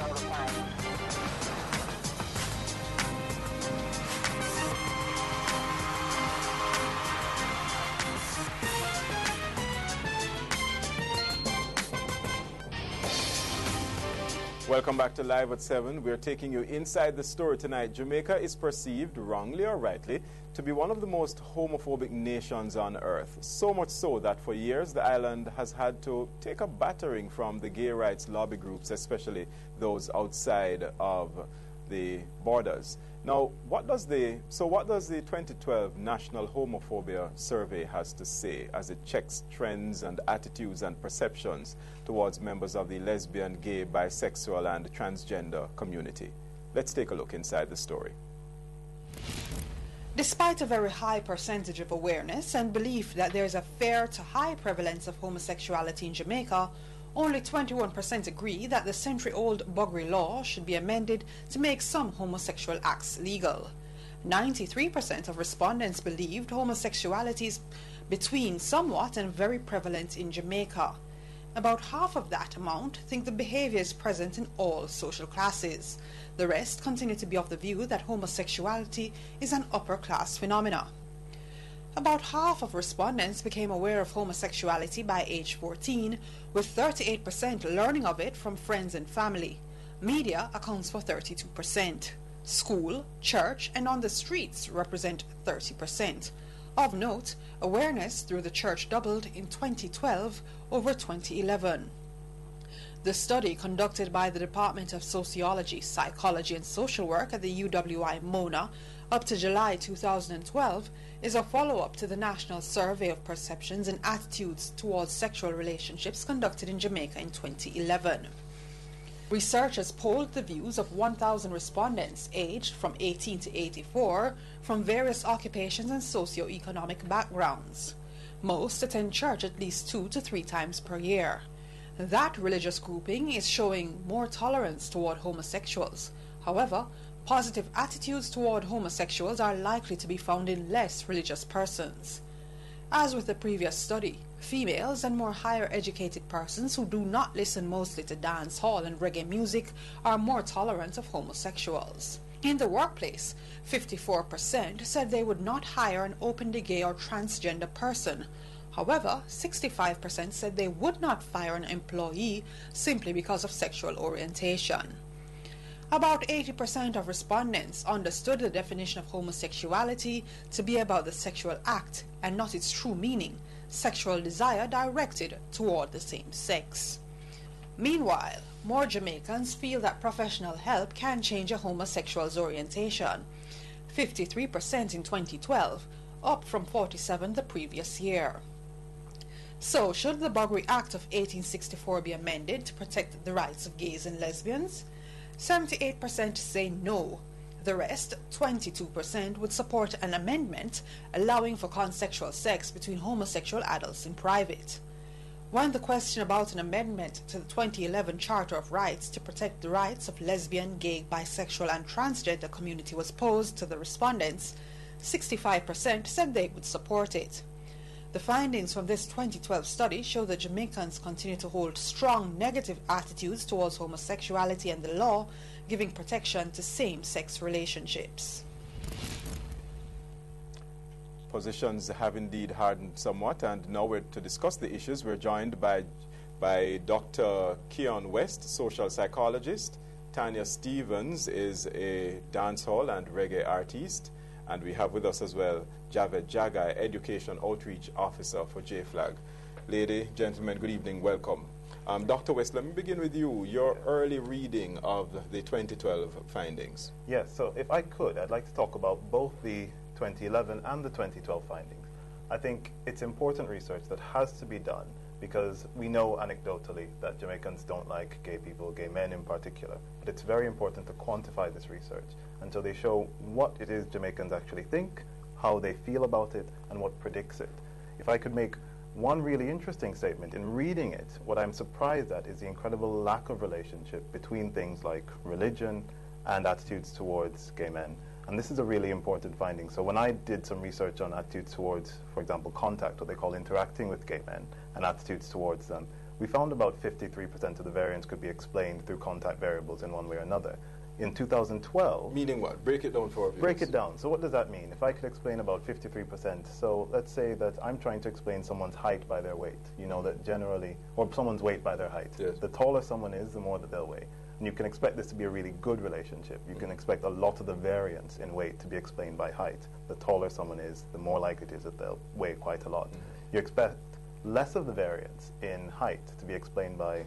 notified. Welcome back to Live at 7. We're taking you inside the story tonight. Jamaica is perceived, wrongly or rightly, to be one of the most homophobic nations on earth. So much so that for years the island has had to take a battering from the gay rights lobby groups, especially those outside of the borders. Now, what does the so what does the 2012 National Homophobia Survey has to say as it checks trends and attitudes and perceptions towards members of the lesbian, gay, bisexual and transgender community? Let's take a look inside the story. Despite a very high percentage of awareness and belief that there is a fair to high prevalence of homosexuality in Jamaica, only 21% agree that the century old Buggery Law should be amended to make some homosexual acts legal. 93% of respondents believed homosexuality is between somewhat and very prevalent in Jamaica. About half of that amount think the behavior is present in all social classes. The rest continue to be of the view that homosexuality is an upper class phenomenon. About half of respondents became aware of homosexuality by age 14, with 38% learning of it from friends and family. Media accounts for 32%. School, church, and on the streets represent 30%. Of note, awareness through the church doubled in 2012 over 2011. The study conducted by the Department of Sociology, Psychology and Social Work at the UWI MONA up to July 2012 is a follow-up to the National Survey of Perceptions and Attitudes towards Sexual Relationships conducted in Jamaica in 2011. Researchers polled the views of 1,000 respondents aged from 18 to 84 from various occupations and socio-economic backgrounds. Most attend church at least two to three times per year. That religious grouping is showing more tolerance toward homosexuals. However, positive attitudes toward homosexuals are likely to be found in less religious persons. As with the previous study, females and more higher educated persons who do not listen mostly to dance hall and reggae music are more tolerant of homosexuals. In the workplace, 54% said they would not hire an openly gay or transgender person. However, 65% said they would not fire an employee simply because of sexual orientation. About 80% of respondents understood the definition of homosexuality to be about the sexual act and not its true meaning, sexual desire directed toward the same sex. Meanwhile, more Jamaicans feel that professional help can change a homosexual's orientation. 53% in 2012, up from 47 the previous year. So, should the Buggery Act of 1864 be amended to protect the rights of gays and lesbians? 78% say no. The rest, 22%, would support an amendment allowing for consensual sex between homosexual adults in private. When the question about an amendment to the 2011 Charter of Rights to protect the rights of lesbian, gay, bisexual, and transgender community was posed to the respondents, 65% said they would support it. The findings from this 2012 study show that Jamaicans continue to hold strong negative attitudes towards homosexuality and the law, giving protection to same sex relationships. Positions have indeed hardened somewhat, and now we're to discuss the issues. We're joined by, by Dr. Keon West, social psychologist. Tanya Stephens is a dancehall and reggae artist. And we have with us as well Javed Jaghai, Education Outreach Officer for JFLAG. Lady, gentlemen, good evening, welcome. Um, Dr. West, let me begin with you. Your early reading of the 2012 findings. Yes, so if I could, I'd like to talk about both the 2011 and the 2012 findings. I think it's important research that has to be done because we know anecdotally that Jamaicans don't like gay people, gay men in particular. But it's very important to quantify this research until they show what it is Jamaicans actually think, how they feel about it, and what predicts it. If I could make one really interesting statement in reading it, what I'm surprised at is the incredible lack of relationship between things like religion and attitudes towards gay men. And this is a really important finding. So when I did some research on attitudes towards, for example, contact, what they call interacting with gay men, and attitudes towards them, we found about 53% of the variance could be explained through contact variables in one way or another. In 2012, Meaning what? Break it down for our break it down. So what does that mean? If I could explain about 53%, so let's say that I'm trying to explain someone's height by their weight. You know that generally, or someone's weight by their height. Yes. The taller someone is, the more that they'll weigh. And you can expect this to be a really good relationship. You can expect a lot of the variance in weight to be explained by height. The taller someone is, the more likely it is that they'll weigh quite a lot. Mm-hmm. You expect less of the variance in height to be explained by,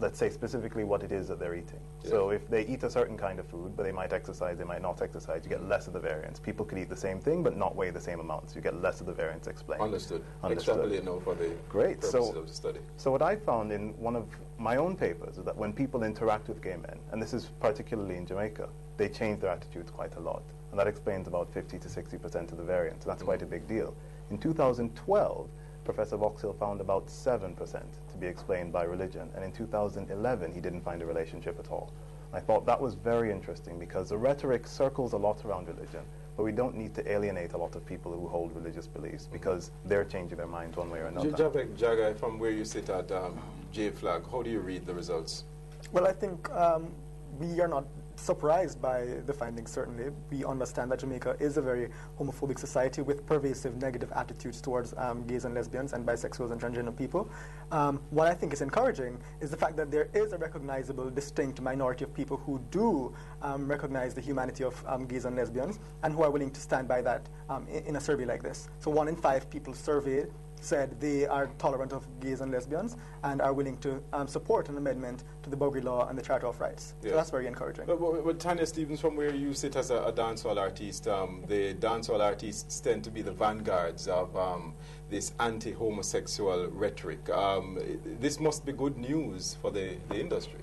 let's say, specifically what it is that they're eating. So if they eat a certain kind of food, but they might exercise, they might not exercise, you get less of the variance. People could eat the same thing, but not weigh the same amounts. You get less of the variance explained. Understood. Understood. Extrapolate now for the Great. purposes So- of the study. So what I found in one of my own papers is that when people interact with gay men, and this is particularly in Jamaica, they change their attitudes quite a lot. And that explains about 50 to 60% of the variance. And that's quite mm-hmm. a big deal. In 2012, Professor Boxill found about 7% to be explained by religion. And in 2011, he didn't find a relationship at all. I thought that was very interesting because the rhetoric circles a lot around religion, but we don't need to alienate a lot of people who hold religious beliefs because they're changing their minds one way or another. Javed Jaghai, from where you sit at um, J Flag, how do you read the results? Well, I think um, we are not surprised by the findings, certainly. We understand that Jamaica is a very homophobic society with pervasive negative attitudes towards um, gays and lesbians and bisexuals and transgender people. Um, what I think is encouraging is the fact that there is a recognizable, distinct minority of people who do um, recognize the humanity of um, gays and lesbians and who are willing to stand by that um, in, in a survey like this. So one in five people surveyed said they are tolerant of gays and lesbians and are willing to um, support an amendment to the Buggery Law and the Charter of Rights. Yes. So that's very encouraging. But, but, but Tanya Stephens, from where you sit as a, a dancehall artist, um, the dancehall artists tend to be the vanguards of um, this anti-homosexual rhetoric. Um, this must be good news for the, the industry.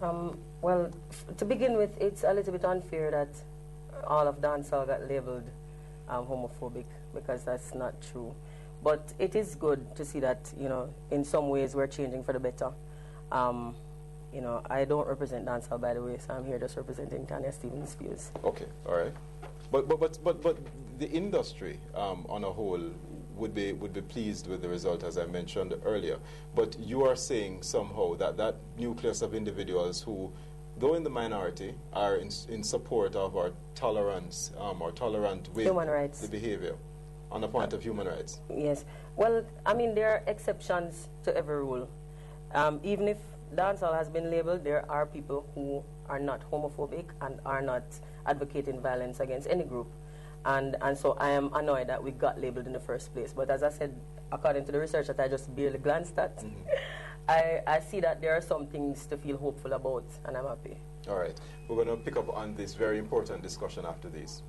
Um, well, to begin with, it's a little bit unfair that all of dancehall got labeled um, homophobic because that's not true. But it is good to see that, you know, in some ways we're changing for the better. Um, you know, I don't represent dancehall, by the way, so I'm here just representing Tanya Stephens' views. Okay, all right. But but but but, but the industry um, on a whole would be would be pleased with the result, as I mentioned earlier. But you are saying somehow that that nucleus of individuals who, though in the minority, are in, in support of our tolerance um, or tolerant with Human rights. the behavior on the point of human rights. Yes. Well, I mean, there are exceptions to every rule. Um, even if dancehall has been labeled, there are people who are not homophobic and are not advocating violence against any group. And, and so I am annoyed that we got labeled in the first place. But as I said, according to the research that I just barely glanced at, I, I see that there are some things to feel hopeful about, and I'm happy. All right. We're going to pick up on this very important discussion after this.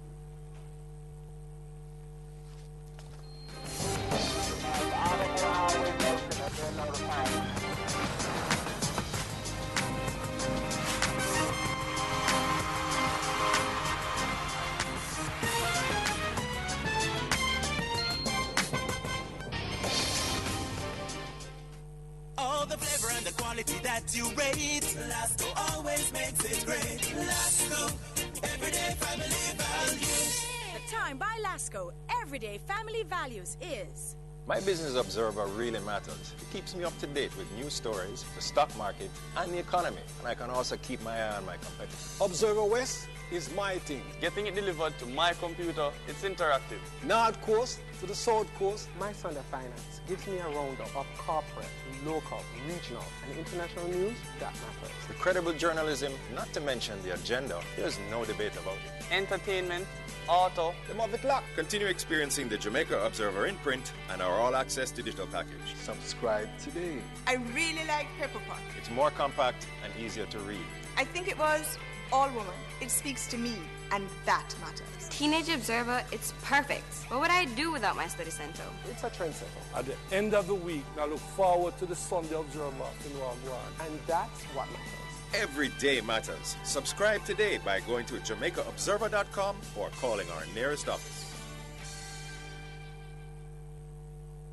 Family values is. My business observer really matters. It keeps me up to date with news stories, the stock market, and the economy. And I can also keep my eye on my competitors. Observer West is my thing. Getting it delivered to my computer, it's interactive. North Coast to the South Coast. My Sunday Finance gives me a roundup of corporate, local, regional, and international news that matters. The credible journalism, not to mention the agenda, there's no debate about it. Entertainment, auto, Them have it locked. Continue experiencing the Jamaica Observer in print and our all access digital package. Subscribe today. I really like Pepper Pot. It's more compact and easier to read. I think it was all woman. It speaks to me, and that matters. Teenage Observer, it's perfect. What would I do without my study center? It's a trendsetter. At the end of the week, I look forward to the Sunday Observer to know I'm going. And that's what matters. Every day matters. Subscribe today by going to jamaicaobserver.com or calling our nearest office.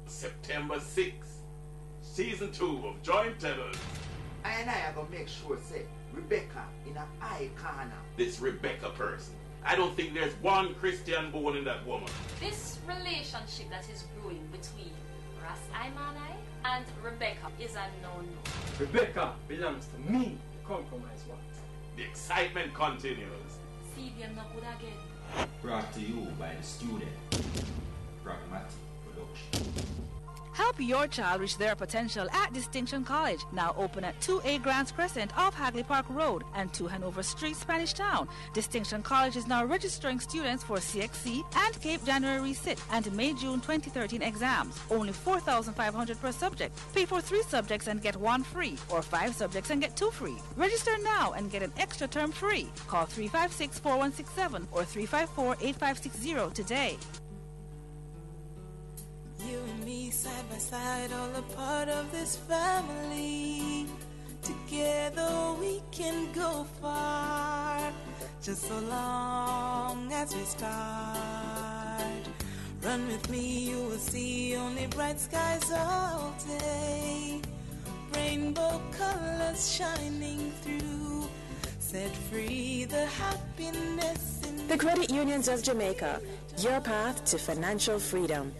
September 6th, season 2 of Joint Tellers. I and I are going to make sure, say, Rebecca in a eye corner. This Rebecca person. I don't think there's one Christian born in that woman. This relationship that is brewing between Ras Imanai And Rebecca is a no-no. Rebecca belongs to me, the compromise one. The excitement continues. See them not good again. Brought to you by the student. Pragmatic Production. Help your child reach their potential at Distinction College, now open at 2A Grants Crescent off Hagley Park Road and 2 Hanover Street, Spanish Town. Distinction College is now registering students for CXC and Cape January SIT and May-June 2013 exams. Only 4500 per subject. Pay for three subjects and get one free, or five subjects and get two free. Register now and get an extra term free. Call 356-4167 or 354-8560 today. Side by side, all a part of this family. Together we can go far, just so long as we start. Run with me, you will see only bright skies all day. Rainbow colors shining through, set free the happiness in The Credit Unions of Jamaica, your path to financial freedom.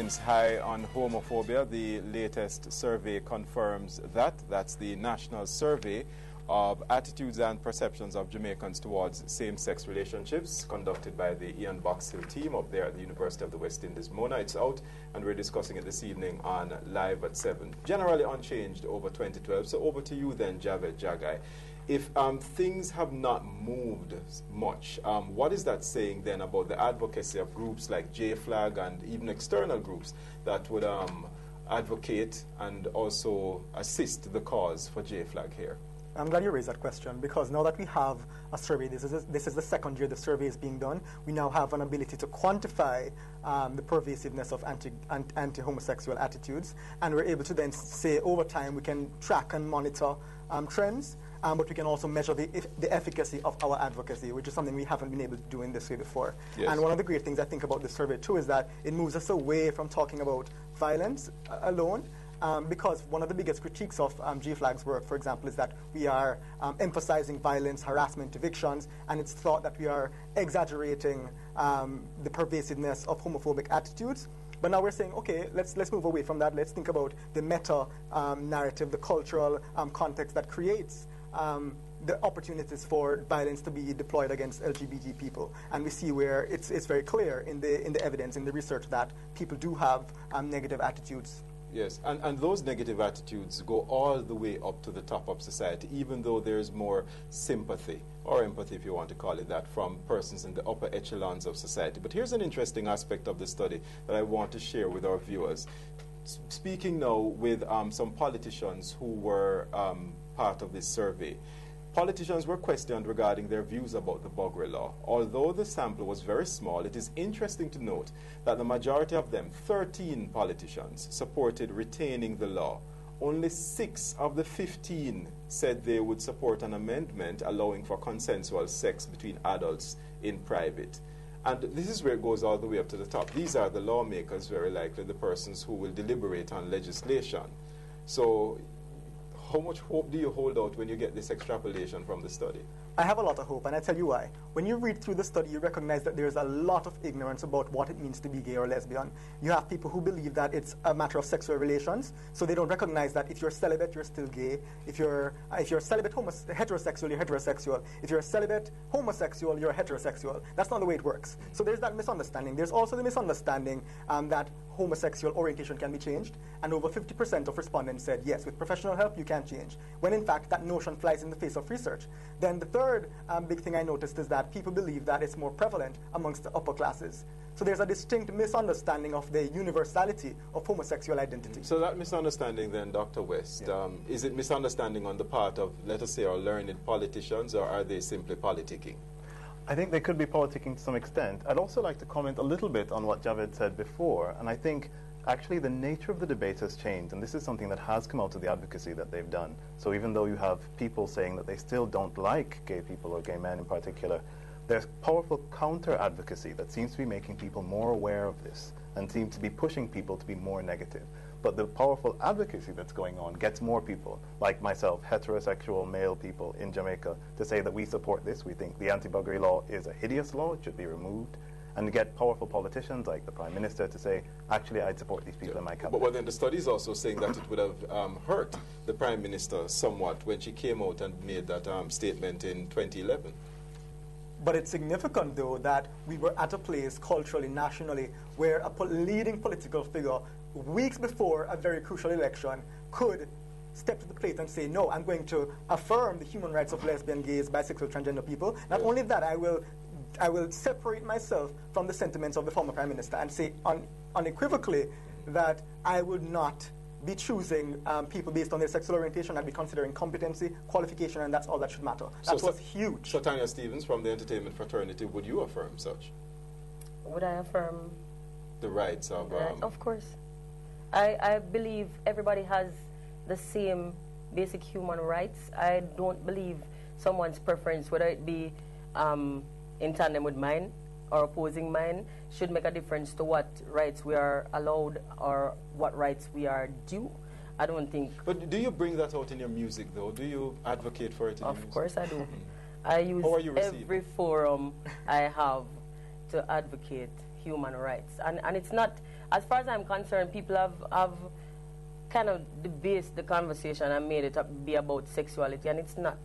It's high on homophobia. The latest survey confirms that. That's the National Survey of Attitudes and Perceptions of Jamaicans Towards Same-Sex Relationships, conducted by the Ian Boxill team up there at the University of the West Indies, Mona. It's out, and we're discussing it this evening on Live at 7. Generally unchanged over 2012. So over to you then, Javed Jaghai. If um, things have not moved much, um, what is that saying then about the advocacy of groups like J-Flag and even external groups that would um, advocate and also assist the cause for J-Flag here? I'm glad you raised that question because now that we have a survey, this is, this is the second year the survey is being done, we now have an ability to quantify um, the pervasiveness of anti, anti homosexual attitudes, and we're able to then say over time we can track and monitor um, trends. Um, but we can also measure the, if, the efficacy of our advocacy, which is something we haven't been able to do in this way before. Yes. And one of the great things I think about this survey too is that it moves us away from talking about violence uh, alone um, because one of the biggest critiques of um, J-Flag's work, for example, is that we are um, emphasizing violence, harassment, evictions, and it's thought that we are exaggerating um, the pervasiveness of homophobic attitudes. But now we're saying, okay, let's, let's move away from that. Let's think about the meta um, narrative, the cultural um, context that creates the opportunities for violence to be deployed against LGBT people. And we see where it's, it's very clear in the, in the evidence, in the research, that people do have negative attitudes Yes, and, and those negative attitudes go all the way up to the top of society, even though there's more sympathy, or empathy if you want to call it that, from persons in the upper echelons of society. But here's an interesting aspect of the study that I want to share with our viewers. S speaking now with um, some politicians who were um, part of this survey, Politicians were questioned regarding their views about the Buggery law. Although the sample was very small, it is interesting to note that the majority of them, 13 politicians, supported retaining the law. Only six of the 15 said they would support an amendment allowing for consensual sex between adults in private. And this is where it goes all the way up to the top. These are the lawmakers, very likely the persons who will deliberate on legislation. So how much hope do you hold out when you get this extrapolation from the study? I have a lot of hope, and I tell you why. When you read through the study, you recognize that there's a lot of ignorance about what it means to be gay or lesbian. You have people who believe that it's a matter of sexual relations, so they don't recognize that if you're celibate, you're still gay. If you're, if you're celibate heterosexual, you're heterosexual. If you're celibate homosexual, you're heterosexual. That's not the way it works. So there's that misunderstanding. There's also the misunderstanding um, that homosexual orientation can be changed, and over 50% of respondents said, yes, with professional help, you can change, when in fact that notion flies in the face of research. Then the third um, big thing I noticed is that people believe that it's more prevalent amongst the upper classes. So there's a distinct misunderstanding of the universality of homosexual identity. So that misunderstanding then, Dr. West, yeah. um, is it misunderstanding on the part of, let us say, our learned politicians, or are they simply politicking? I think they could be politicking to some extent. I'd also like to comment a little bit on what Javed said before, and I think actually the nature of the debate has changed, and this is something that has come out of the advocacy that they've done. So even though you have people saying that they still don't like gay people or gay men in particular, there's powerful counter-advocacy that seems to be making people more aware of this and seems to be pushing people to be more negative. But the powerful advocacy that's going on gets more people, like myself, heterosexual male people in Jamaica, to say that we support this. We think the anti-buggery law is a hideous law; it should be removed. And to get powerful politicians like the Prime Minister to say, actually, I'd support these people in my cabinet. But well, then the study is also saying that it would have um, hurt the Prime Minister somewhat when she came out and made that um, statement in 2011. But it's significant, though, that we were at a place culturally, nationally, where a po- leading political figure, weeks before a very crucial election, could step to the plate and say, no, I'm going to affirm the human rights of lesbian, gays, bisexual, transgender people. Not only that, I will, I will separate myself from the sentiments of the former prime minister and say un- unequivocally that I would not be choosing um, people based on their sexual orientation. I'd be considering competency, qualification, and that's all that should matter. That so, was huge. So, Tanya Stephens from the entertainment fraternity, would you affirm such? Would I affirm? The rights of. Um, of course. I, I believe everybody has the same basic human rights. I don't believe someone's preference, whether it be um, in tandem with mine or opposing mine, should make a difference to what rights we are allowed or what rights we are due. I don't think. But do you bring that out in your music, though? Do you advocate for it in Of course I do. Hmm. I use How are you every forum I have to advocate human rights. And, and it's not, as far as I'm concerned, people have, have kind of debased the conversation and made it up be about sexuality, and it's not.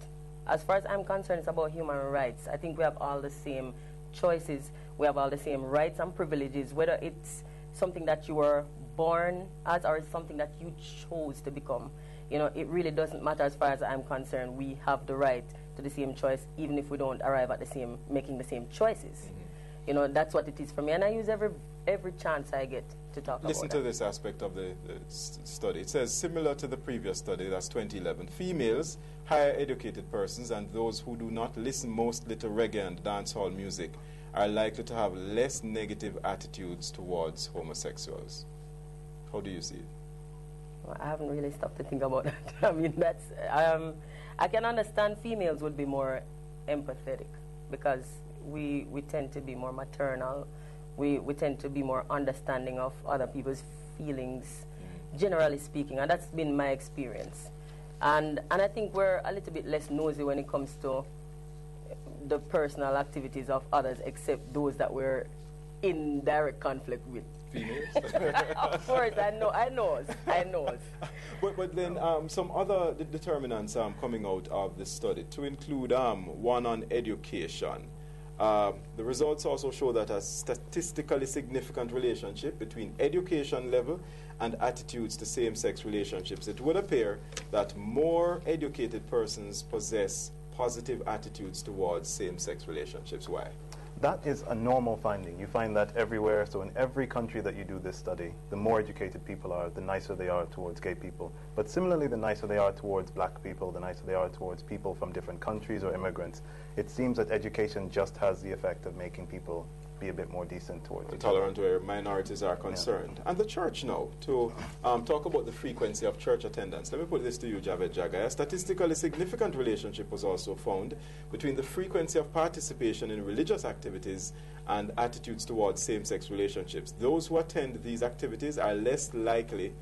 As far as I'm concerned, it's about human rights. I think we have all the same choices. We have all the same rights and privileges, whether it's something that you were born as or it's something that you chose to become. You know, it really doesn't matter as far as I'm concerned. We have the right to the same choice, even if we don't arrive at the same, making the same choices. Mm-hmm. You know, that's what it is for me, and I use every every chance I get to talk about. Listen to that. this aspect of the, the study. It says, similar to the previous study, that's 2011, females, higher educated persons, and those who do not listen mostly to reggae and dancehall music are likely to have less negative attitudes towards homosexuals. How do you see it? Well, I haven't really stopped to think about that. I mean, that's um, I can understand females would be more empathetic because we we tend to be more maternal. We we tend to be more understanding of other people's feelings, generally speaking, and that's been my experience. And and I think we're a little bit less nosy when it comes to the personal activities of others, except those that we're in direct conflict with. Females? of course, I know, I know, I know. But, but then um, some other de- determinants um, coming out of this study, to include um, one on education. Uh, the results also show that a statistically significant relationship between education level and attitudes to same-sex relationships. It would appear that more educated persons possess positive attitudes towards same-sex relationships. Why? That is a normal finding. You find that everywhere. So in every country that you do this study, the more educated people are, the nicer they are towards gay people. But similarly, the nicer they are towards black people, the nicer they are towards people from different countries or immigrants. It seems that education just has the effect of making people be a bit more decent towards other. tolerant where minorities are concerned. And the church now, to um, talk about the frequency of church attendance. Let me put this to you, Javed Jaghai. A statistically significant relationship was also found between the frequency of participation in religious activities and attitudes towards same-sex relationships. Those who attend these activities are less likely,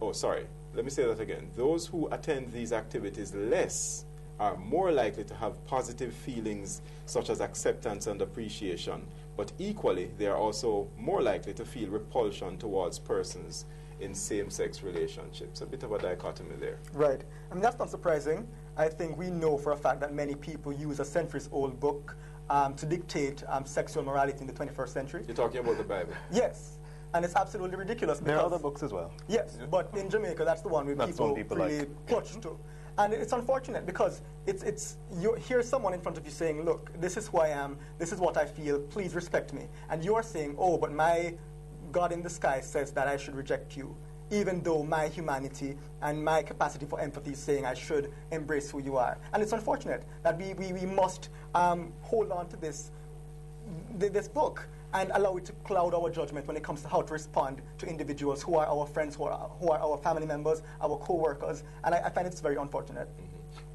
oh, sorry, let me say that again. Those who attend these activities less are more likely to have positive feelings such as acceptance and appreciation, but equally, they are also more likely to feel repulsion towards persons in same sex relationships. A bit of a dichotomy there. Right. I mean, that's not surprising. I think we know for a fact that many people use a centuries old book um, to dictate um, sexual morality in the 21st century. You're talking about the Bible? Yes. And it's absolutely ridiculous. There are other books as well. Yes, but in Jamaica, that's the one where That's the people, people really like. clutch to. And it's unfortunate because it's, it's, you here's someone in front of you saying, look, this is who I am, this is what I feel, please respect me. And you're saying, oh, but my God in the sky says that I should reject you, even though my humanity and my capacity for empathy is saying I should embrace who you are. And it's unfortunate that we, we, we must um, hold on to this, this book and allow it to cloud our judgment when it comes to how to respond to individuals who are our friends, who are, who are our family members, our co-workers. And I, I find it's very unfortunate.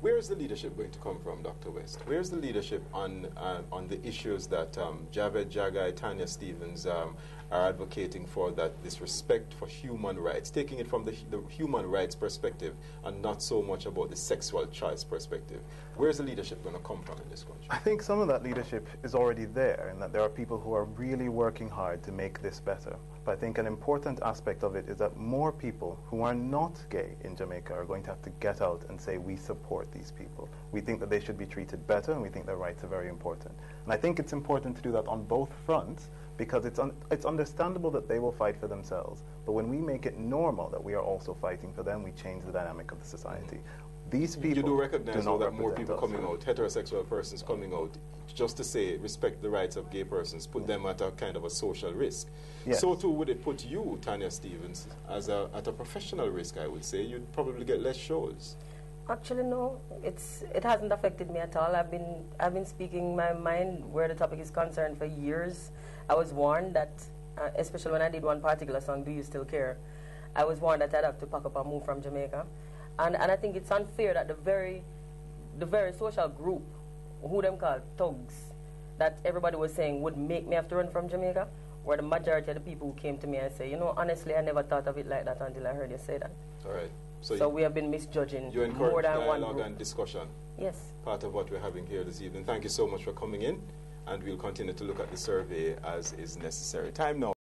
Where is the leadership going to come from, Dr. West? Where is the leadership on uh, on the issues that um, Javed Jaghai, Tanya Stephens um, are advocating for? That this respect for human rights, taking it from the, the human rights perspective, and not so much about the sexual choice perspective. Where is the leadership going to come from in this country? I think some of that leadership is already there, and that there are people who are really working hard to make this better. But I think an important aspect of it is that more people who are not gay in Jamaica are going to have to get out and say, we support these people. We think that they should be treated better, and we think their rights are very important. And I think it's important to do that on both fronts, because it's, un- it's understandable that they will fight for themselves. But when we make it normal that we are also fighting for them, we change the dynamic of the society. These people you do recognize do though, that more people us. coming out, heterosexual persons coming out, just to say respect the rights of gay persons, put them at a kind of a social risk. Yes. So too would it put you, Tanya Stephens, as a, at a professional risk. I would say you'd probably get less shows. Actually, no. It's it hasn't affected me at all. I've been I've been speaking my mind where the topic is concerned for years. I was warned that, uh, especially when I did one particular song, "Do You Still Care," I was warned that I'd have to pack up and move from Jamaica, and and I think it's unfair that the very the very social group, who them call thugs, that everybody was saying would make me have to run from Jamaica, were the majority of the people who came to me and say, you know, honestly, I never thought of it like that until I heard you say that. All right. So, you, we have been misjudging you more encourage than one dialogue group. and discussion. Yes. Part of what we're having here this evening. Thank you so much for coming in, and we'll continue to look at the survey as is necessary. Time now.